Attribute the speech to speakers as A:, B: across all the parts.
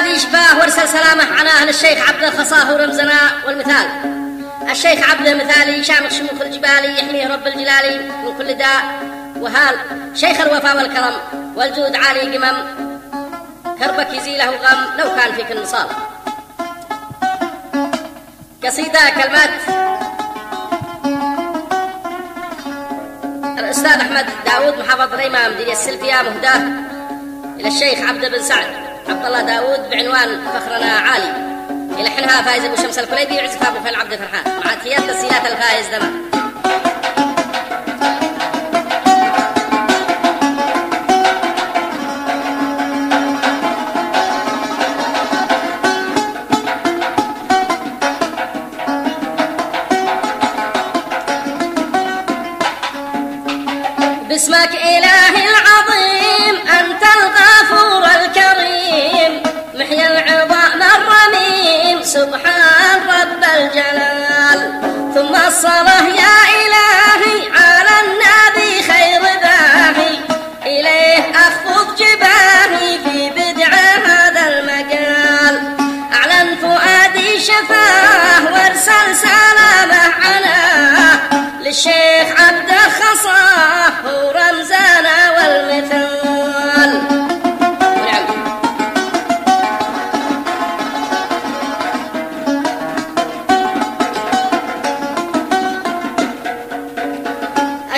A: فؤادي شفاه وارسل سلامه عناه للشيخ عبد خصاه ورمزنا والمثال. الشيخ عبد مثالي شامخ شموخ الجبال يحميه رب الجلال من كل داء وهال. شيخ الوفاء والكرم والجود عالي قمم. كربك يزيله غم لو كان فيك النصال قصيدة كلمات الأستاذ أحمد داود محافظ ريمة مديرية السلفية مهداة إلى الشيخ عبد بن سعد. عبد الله داود بعنوان فخرنا عالي. يلحنها فايز أبو شمس الكليبي ويعزفها أبو فعل عبد الفرحان. مع تحيات تسجيلات الفايز دمام باسمك إلهي العظيم أنت الغفور الكريم. سبحان رب الجلال. ثم الصلاة يا إلهي على النبي خير باهي إليه أخفض جباهي في بدع هذا المجال. أعلن فؤادي شفاه وارسل سلامه على. للشيخ عبد خصاه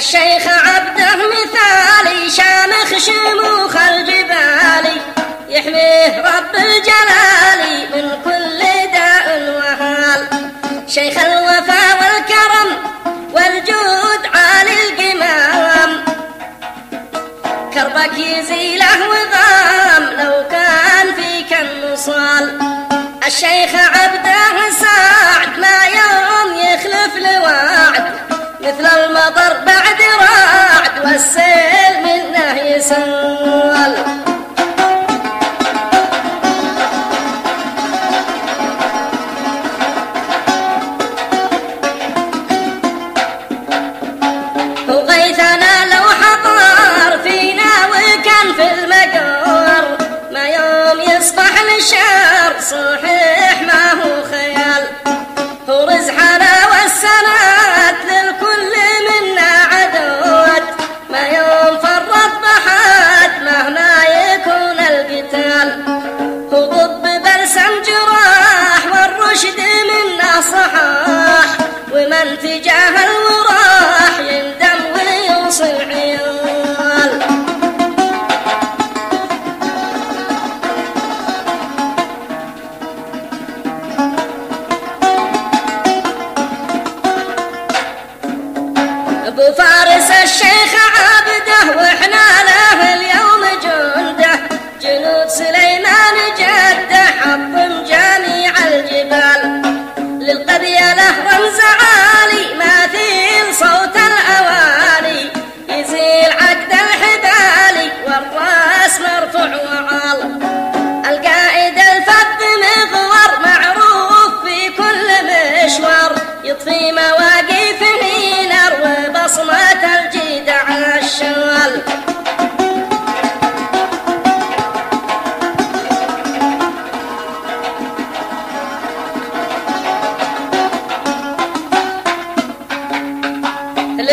A: الشيخ عبده مثالي شامخ شموخ الجبال يحميه رب الجلال من كل داء وهال. شيخ مثل المطر بعد راعد والسيل منه يسال تجاه الوراح يندم ويوصل عيال. أبو فارس الشيخ عابده وإحنا له للقضية له رمز عالي مثيل صوت الأواني يزيل عقد الحبال والراس مرفوع وعال. القائد الفذ مغور معروف في كل مشوار. يطفي مواقف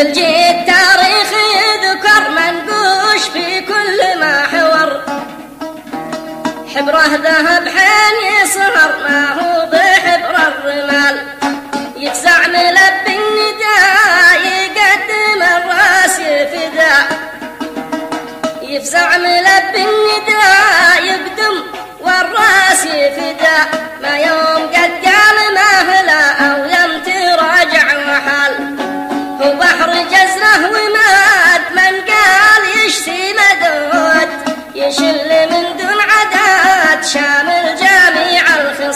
A: للجيد تاريخ يذكر منقوش في كل ما حور. حبره ذهب حين يسهر ما هو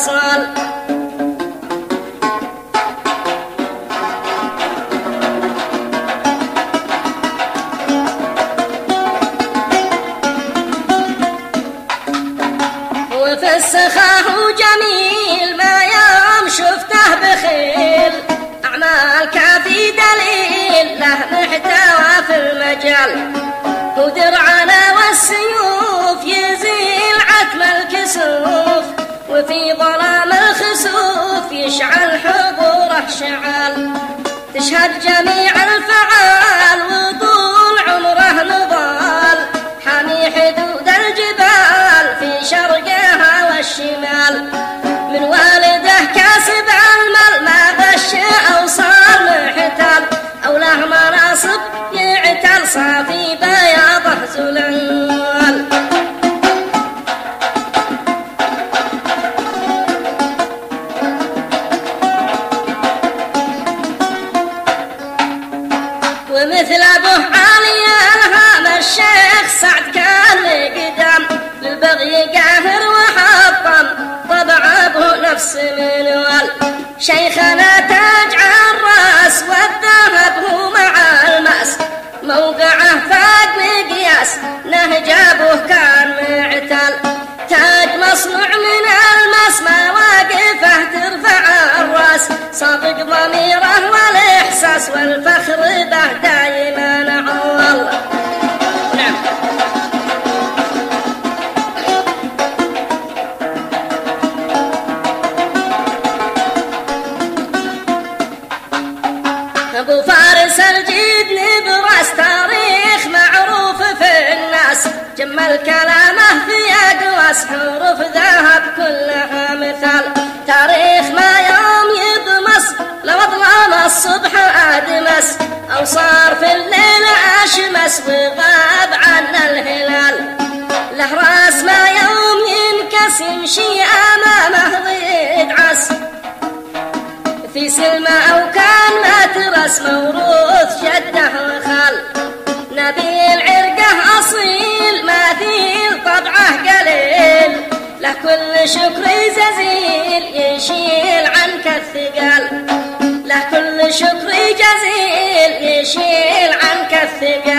A: One. يشعل حضوره شعل تشهد جميع الفعال وطول عمره نضال حامي حدود الجبال في شرقها والشمال. قاهر وحطم طبع ابوه نفس منوال شيخنا تاج الراس والذهب هو مع الماس. موقعه فاق مقياس نهج ابوه كان معتل. تاج مصنوع من الماس ما واقفه ترفع الراس. صادق ضميره والإحساس والفخر به دايما كلامه في اقواس حروف ذهب كلها مثال. تاريخ ما يوم يضمس لو أظلم الصبح أدمس. أو صار في الليل أشمس وغاب عنا الهلال. له رأس ما يوم ينكس يمشي أمامه ويدعس في سلمة أو كان ما ترس موروث جده وخال. نبيل عرقه Gracias.